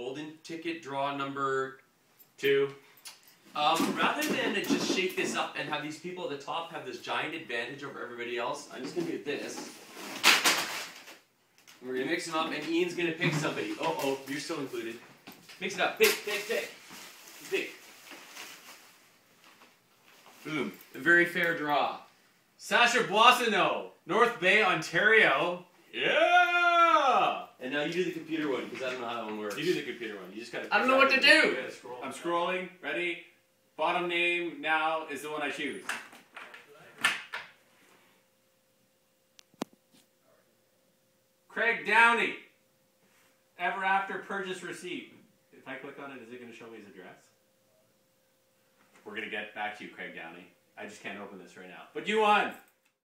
golden ticket draw number Two. Um, rather than just shake this up and have these people at the top have this giant advantage over everybody else, I'm just gonna do this. We're gonna mix them up, and Ian's gonna pick somebody. Oh, oh, you're still included. Mix it up. Pick, pick, pick. Pick. Boom. A very fair draw. Sasha Boissonneau, North Bay, Ontario. Yeah! Now you do the computer one, because I don't know how that one works. You do the computer one. You just gotta. I don't know what to do. Scroll. I'm scrolling. Ready? Bottom name now is the one I choose. Craig Downey. Ever after purchase receipt. If I click on it, is it going to show me his address? We're going to get back to you, Craig Downey. I just can't open this right now. But you won!